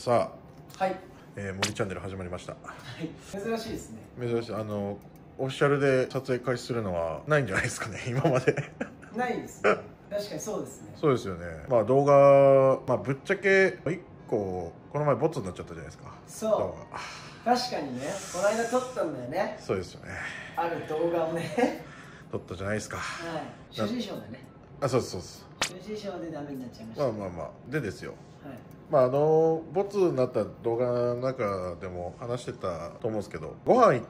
さあ、はい、えー、森チャンネル始まりました。はい、珍しいですね。珍しい。あのオフィシャルで撮影開始するのはないんじゃないですかね 今まで。ないですね。確かにそうですね。そうですよね。まあ動画まあぶっちゃけ一個この前ボツになっちゃったじゃないですか。そう。動確かにね。この間撮ったんだよね。画そうですよね。ある動画をね。撮ったじゃないですか。はい。主人賞でね。あそうですそうです主人賞でダメになっちゃいましたまあまあまあでですよ。はい。まああのボツになった動画の中でも話してたと思うんですけどご飯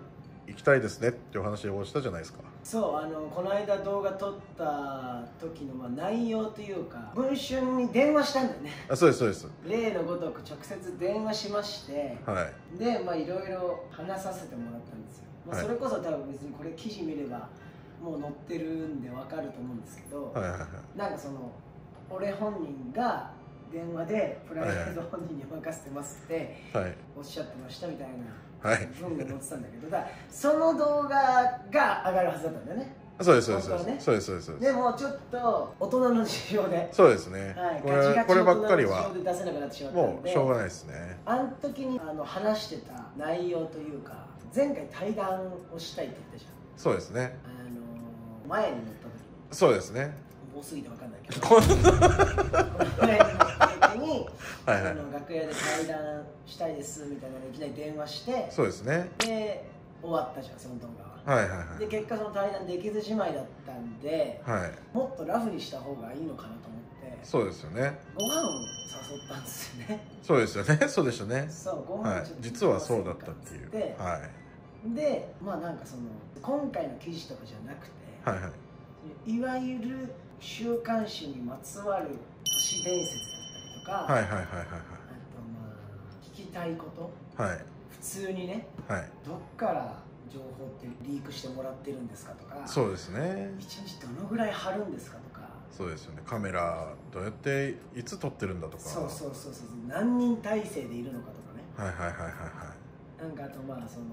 行きたいですねっていう話をしたじゃないですか。そうあのこの間動画撮った時のまあ内容というか文春に電話したんだよね。あそうですそうです。例のごとく直接電話しましてはい。でまあいろいろ話させてもらったんですよ、まあ、はい。それこそ多分別にこれ記事見ればもう載ってるんでわかると思うんですけど、はいはいはい。なんかその俺本人が電話でプライベート本人に任せてますってはい。おっしゃってましたみたいなはい。文が載ってたんだけどだその動画が上がるはずだったんだよね。そうですそうですね。ですそうですそうです。でもちょっと大人の事情で、そうですね、はい、これこればっかりは大人の事情で出せなくなってしまったもうしょうがないですね。あの時にあの話してた内容というか前回対談をしたいって言ったじそうですね。ゃんあの前に乗った時に。そうですね。多すぎて分かんないけど。前に乗った時にはいはい。あの楽屋で対談したいですみたいなのいきなり電話してそうですね。で終わったじゃんその動画は。はいはいはい。で結果その対談できずじまいだったんではい。もっとラフにした方がいいのかなと思って。そうですよね。ご飯を誘ったんですよね。そうですよね。そうでしたね。そうごはい。飯ちょっと実はそうだったっていう。ではい。でまあなんかその今回の記事とかじゃなくて、はいはい。い、わゆる週刊誌にまつわる都市伝説だったりとか、はいはいはいあとまあ聞きたいこと。はい。はい普通にねはい。どっから情報ってリークしてもらってるんですかとかそうですね。一日どのぐらい貼るんですかとか。そうですよね。カメラどうやっていつ撮ってるんだとか。そうそうそうそう。何人体制でいるのかとかね。はいはいはいなんかあとまあその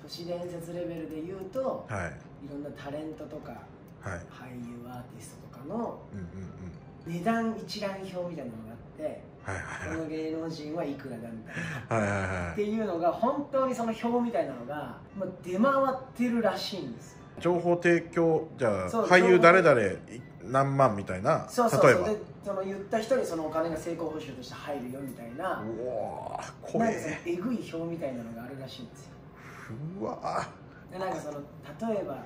都市伝説レベルで言うとはい。はいはいいろんなタレントとかはい。俳優アーティストとかの値段一覧表みたいなのがあってはいはいこの芸能人はいくらな。はいはいはい。っていうのが本当にその表みたいなのが、まあ、出回ってるらしいんですよ情報提供じゃあ俳優誰々い何万みたいな？そうそうそう。例えば。でその言った人にそのお金が成功報酬として入るよみたいな。うわー怖なんかええぐい表みたいなのがあるらしいんですよ。うわでなんかその例えば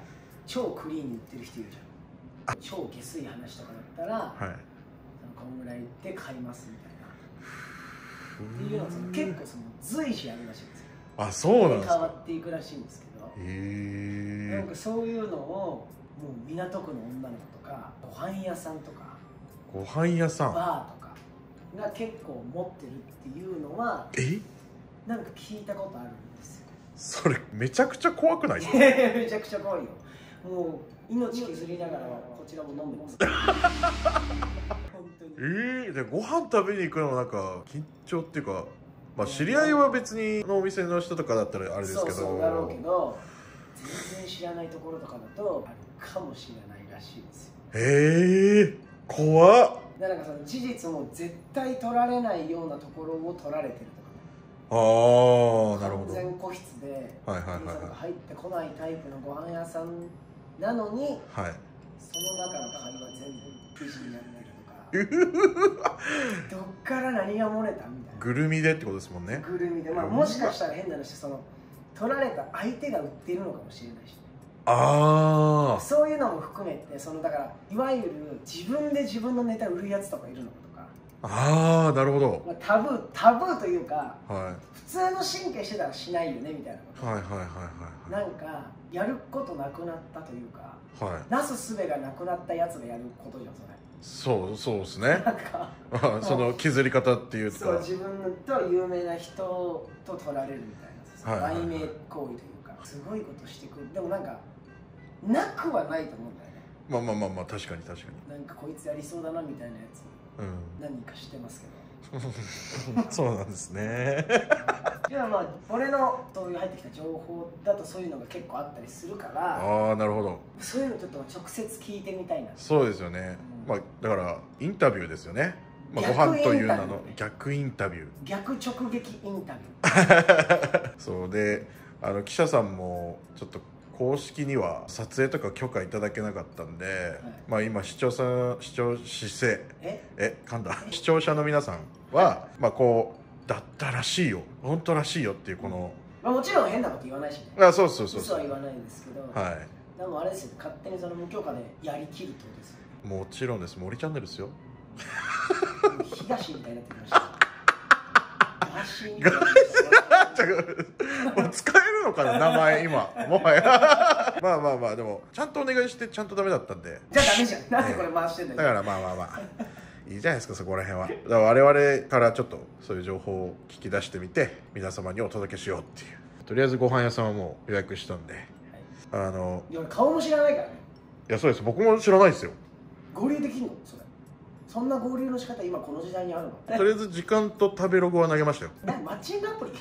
超クリーンに売ってる人いるじゃん。超下水話とかだったら、ーはい。そのこんぐらいで買いますみたいな。っていうのがその結構その随時あるらしいんですよあそうなんです変わかっていくらしいんですけど。へえなんかそういうのをもう港区の女の子とかご飯屋さんとかご飯屋さん。バーとかが結構持ってるっていうのはえ？なんか聞いたことあるんですよ。それめちゃくちゃ怖くないですか？めちゃくちゃ怖いよ。もう命削りながらこちらも飲んでます。本当に。えー、でご飯食べに行くのもなんか緊張っていうかまあ知り合いは別にのお店の人とかだったらあれですけど。そうそうだろうけど全然知らないところとかだとあるかもしれないらしいですよ。えー、怖っ。でなんかその事実も絶対取られないようなところを取られてるとか。ねああなるほど。完全個室で入ってこないタイプのご飯屋さんなのにいはい。その中の会話全部記事になってるとか どっから何が漏れたみたいな。ぐるみでってことですもんね。ぐるみで、まあ、もしかしたら変な話その取られた相手が売ってるのかもしれないし。あそういうのも含めてそのだからいわゆる自分で自分のネタ売るやつとかいるのかとか、あああなるほど。まあ、タブータブーというかはい。普通の神経してたらしないよねみたいなこと。はいはいはいはいなんかやることなくなったというかはいはい。なすすべがなくなったやつがやることじゃんそれそうそうですね。その削り方っていうか。そう自分と有名な人と取られるみたいな。はいはいはい。売名行為というかすごいことしてくる。でもなんかなくはないと思うんだよね。まあまあまあまあ確かに確かに。なんかこいつやりそうだなみたいなやつ。うん。何か知ってますけど。そうなんですね。でもまあ俺のそういう入ってきた情報だとそういうのが結構あったりするからああなるほど。そういうのちょっと直接聞いてみたいな。そうですよね、うんまあだからインタビューですよね。まあ、ご飯という名の逆インタビュー。逆直撃インタビュー。そうであの記者さんもちょっと公式には撮影とか許可いただけなかったんで、まあ今視聴者視聴姿勢え？え噛んだ。視聴者の皆さんはまあこうだったらしいよ。本当らしいよっていうこのまあ、もちろん変なこと言わないしね。あそうそうそう嘘そう。は言わないんですけど、はでもあれですよ勝手にその無許可でやりきるってことですよいもちろんです。森チャンネルですよ。東みたいになってきました。もう使えるのかな名前今。もはや。まあまあまあでもちゃんとお願いしてちゃんとダメだったんで。じゃあダメじゃん。なんでこれ回してんだよだからまあまあまあいいじゃないですかそこら辺は。だから我々からちょっとそういう情報を聞き出してみて皆様にお届けしようっていう。とりあえずご飯屋さんはもう予約したんで。あのいや俺顔も知らないからね。いやそうです。僕も知らないですよ合流できんのそれ。そんな合流の仕方今この時代にあるの？とりあえず時間と食べログは投げましたよ。なマッチングアプリ？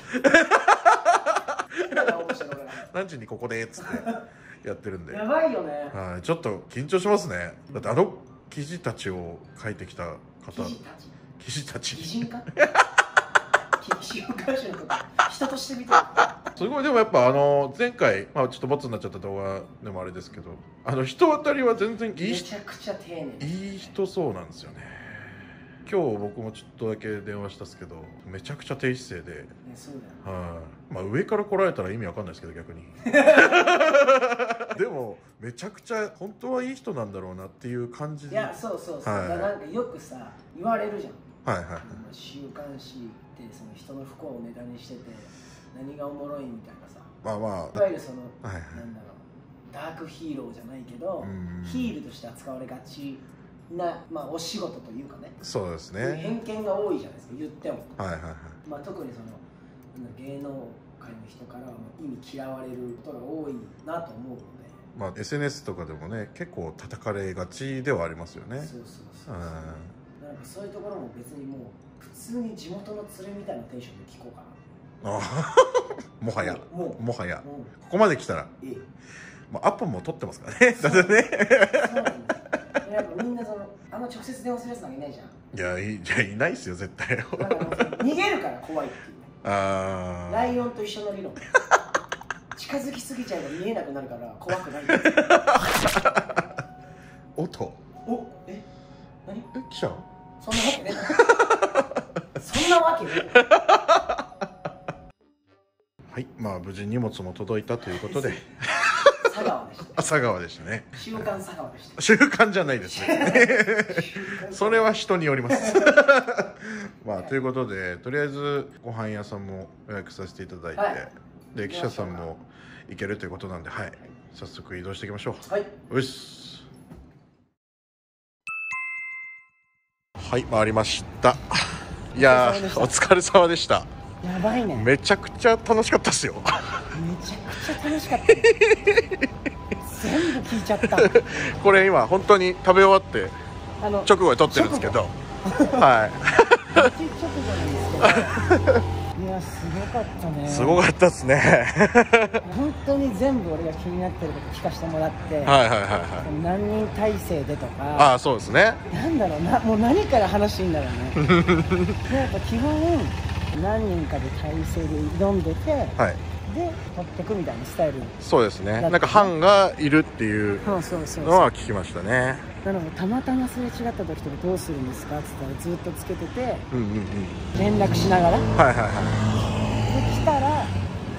何時にここでっつってやってるんで。やばいよね。はいちょっと緊張しますね。だってあの記事たちを書いてきた方。記事たち？記事たち。擬人化？週刊誌のこと人として見てるすごい。でもやっぱあの前回、まあ、ちょっとボツになっちゃった動画でもあれですけどあの人当たりは全然いいめ人ちゃくちゃ丁寧いい人そうなんですよね。今日僕もちょっとだけ電話したっすけどめちゃくちゃ低姿勢で。ねそうだよはい、まあ上から来られたら意味わかんないですけど逆に。でもめちゃくちゃ本当はいい人なんだろうなっていう感じ。でいやそうそうそう、はい。なんかよくさ言われるじゃん。はいはい週刊誌ってその人の不幸をネタにしてて何がおもろいみたいなさ。まあまいわゆるその、はいはい。なんだろうダークヒーローじゃないけど、うん。ヒールとして扱われがちな、まあ、お仕事というかね。あそうですね。偏見が多いじゃないですか言っても、はいはいはい。まあ、特にその芸能界の人からは意味嫌われることが多いなと思うので、まあ SNS とかでもね結構叩かれがちではありますよね。そうそうそうう。ん。なんかそういうところも別にもう普通に地元の連れみたいなテンションで聞こうかな。あ もはや。もうもはや。もう。ここまで来たら。ええ。もうアポも取ってますからね。だってね。そうなんだよやっぱみんなそのあんま直接電話するやつなんかいないじゃん。いやいいじゃいないっすよ絶対。だから逃げるから怖いっていう。ね あライオンと一緒の理論。近づきすぎちゃえば見えなくなるから怖くない。あ音。おえ？何？え記者そんなわけねえ。そんなわけねはい。まあ無事荷物も届いたということで。え佐川でした。朝川でしたね。週刊佐川でした。習慣じゃないですね。それは人によります。まあということでとりあえずご飯屋さんも予約させていただいて、はい。で記者さんも行けるということなんではい。早速移動していきましょはい、うよし。はい回りました。いやーお疲れ様でしたやばいね。めめちゃくちゃ楽しかったですよ。ちゃくちゃ楽しかった、ね、全部聞いちゃった。これ今本当に食べ終わって直後で撮ってるんですけど。はい。直後なんですけどいやすごかったね。すごかったですね。本当に全部俺が気になってること聞かせてもらって、はいはいはいはい。何人体制でとか。ああそうですね。なんだろうな。もう何から話していいんだろうね。でやっぱ基本何人かで体制で挑んでてはい。で取ってくみたいなスタイル。そうですね。なんか班がいるっていうそうそうそうのは聞きましたね。なのでたまたますれ違った時とかどうするんですかって言ったらずっとつけててうんうんうん。連絡しながら。ではいはい。は来たら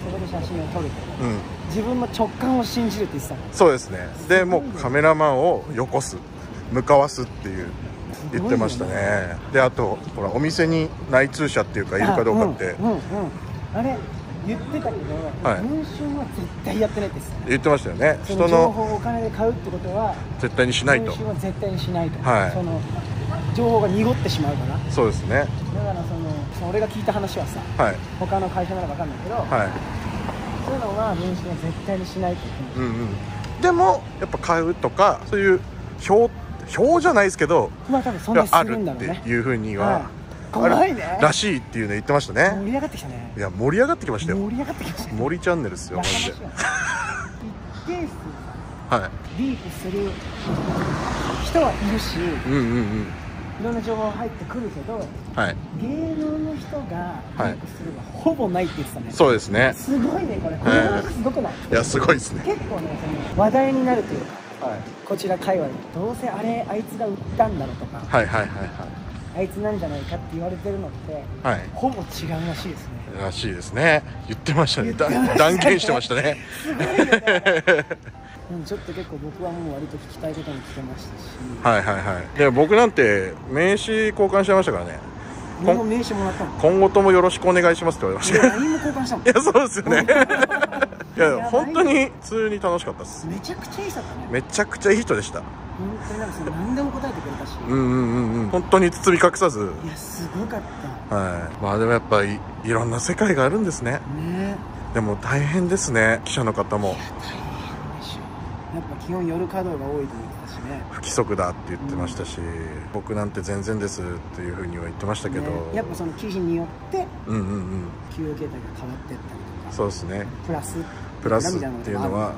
そこで写真を撮ると。いうん。自分の直感を信じるって言ってた。のそうですね。でもうカメラマンをよこす。向かわすっていう言ってましたね。であとほらお店に内通者っていうかいるかどうかって。あうんうんうん。あれ言ってたけど、はい。文春は絶対やってないって言ってた言ってましたよね。その情人の報をお金で買うってことは絶対にしないと。文春は絶対にしないと、はい。その情報が濁ってしまうから。だそうですね。からそのその俺が聞いた話はさはい。他の会社なら分かんないけど、はい。そういうのは文春は絶対にしないって言ってうんうん。でもやっぱ買うとかそういう表表じゃないですけどまあ多分そんなにすあるるんだろうね。っていうふうにははい。怖いね。らしいっていうの言ってましたね。盛り上がってきたね。いや盛り上がってきましたよ。盛り上がってきましたね。森チャンネルですよマジで。一定数はディープする人はいるしいうんうんうん。いろんな情報入ってくるけどはい。芸能の人がリンクするはほぼないって言ってたね、そうですね。すごいねこれ。これはすごくない？いやすごいですね。結構ねその話題になるというか。はいこちら界隈でどうせあれあいつが売ったんだろうとか、はいはいはいあいつなんじゃないかって言われてるのってはい。はいほぼ違うらしいですね。らしいですね。言ってましたね。だ言ってましたね。断言してましたね。すごいよねちょっと結構僕はもう割と聞きたいことも聞けましたし、はいはいはい。で僕なんて名刺交換しちゃいましたからね。僕も名刺もらったの？今後ともよろしくお願いしますって言われました。俺 LINE も交換したもんいやそうですよねいや本当に普通に楽しかったです。めちゃくちゃいい人だったね。めちゃくちゃいい人でした。本当になんかその何でも答えてくれたし、うんうんうんうん。本当に包み隠さず。いやすごかった。はい。まあでもやっぱりいろんな世界があるんですね。ね。でも大変ですね。記者の方も。大変でしょ。やっぱ基本夜稼働が多いと言ってたしね。不規則だって言ってましたし、僕なんて全然ですっていうふうには言ってましたけど、ね。やっぱその記事によってうんうんうん。給与形態が変わってったりとか。そうですね。プラスプラスっていうのは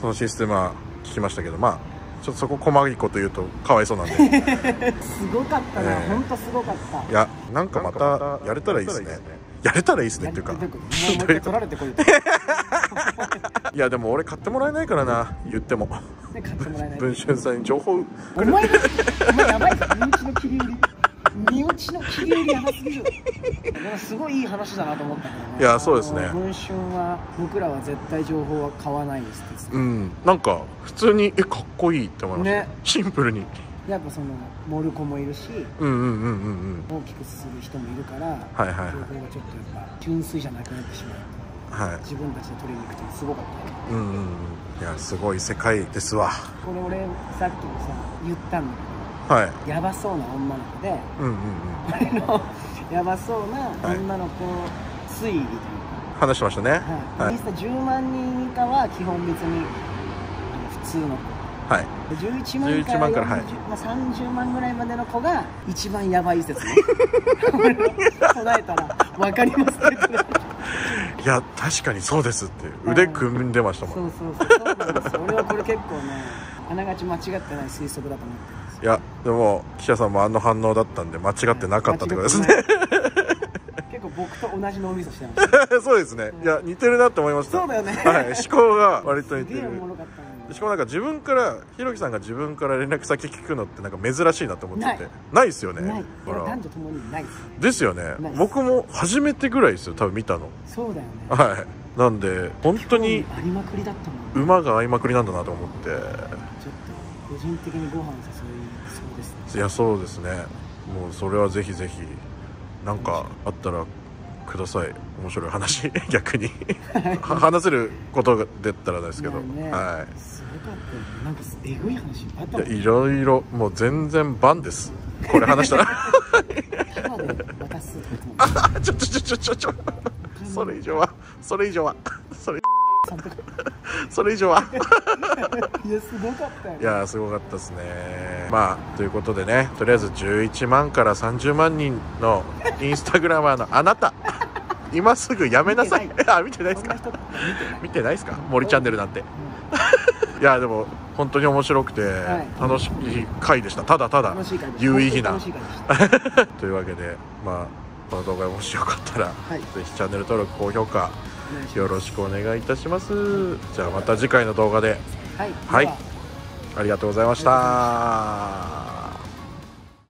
そのシステムは聞きましたけどまあちょっとそこ細いこと言うとかわいそうなんで。すごかったな、ね本当すごかった。いやなんかまたやれたらいいですね。やれたらいいですね。っていうか。いやでも俺買ってもらえないからな。言っても。文春さんに情報お前がお前やばいぞ。身内の切り売り身内の切り売りやばすぎる。すごいいい話だなと思ったけどねいやそうですね。文春は僕らは絶対情報は買わないですってうんなんか普通にえかっこいいって思いました、ね。シンプルに。たやっぱそのモルコもいるしうんうんうんうんうん。大きくする人もいるからはいはいはい。情報がちょっとやっぱ純粋じゃなくなってしまうはい。自分たちで取りに行くとすごかった。ねうんうんうん。いやすごい世界ですわ。これ俺さっきもさ言ったんだはい。けどやばそうな女の子でうんうんうん。俺 のやばそうな女の子推理というか、話してましたね。はい。はい。インスタ10万人以下は基本別に普通の子。はい。で11万から11万からはい。40まあ、30万ぐらいまでの子が一番やばい説ね 答えたら分かりますって言っていや確かにそうですって腕組んでましたもん。そうそうそう。そうなんですよ。俺はこれ結構ねあながち間違ってない推測だと思っていやでも記者さんもあの反応だったんで間違ってなかったってことですね。結構僕と同じ脳みそしてますそうですね。いや似てるなって思いました。そうだよね。はい。思考が割と似てる。しかもな。んか自分からひろきさんが自分から連絡先聞くのってなんか珍しいなと思ってて。ない。ないですよね。ない。ほら。男女ともにないですですよね。僕も初めてぐらいですよ多分見たの。そうだよね。はい。なんで本当に馬が合いまくりなんだなと思って。ちょっと個人的にご飯誘いやそうですね。もうそれはぜひぜひなんかあったらください。面白い話。逆に。は話せることだったらですけど、ね。はすごかった。なんかえぐい話いっぱいあっいろいろもう全然バンです。これ話したら。あちょちょちょちょちょちょ。それ以上はそれ以上は。それ それ以上は。いやすごかったよいやーすごかったですね。まあということでねとりあえず11万から30万人のインスタグラマーのあなた。今すぐやめなさい。見てあ見てないですか？見てない。ですか？森チャンネルなんて。いやでも本当に面白くてい。楽しい回でした。ただただ有意義な。というわけでまあこの動画がもしよかったら、はい。ぜひチャンネル登録高評価よろしくお願いいたします。じゃあまた次回の動画で。はい。はい。ありがとうございました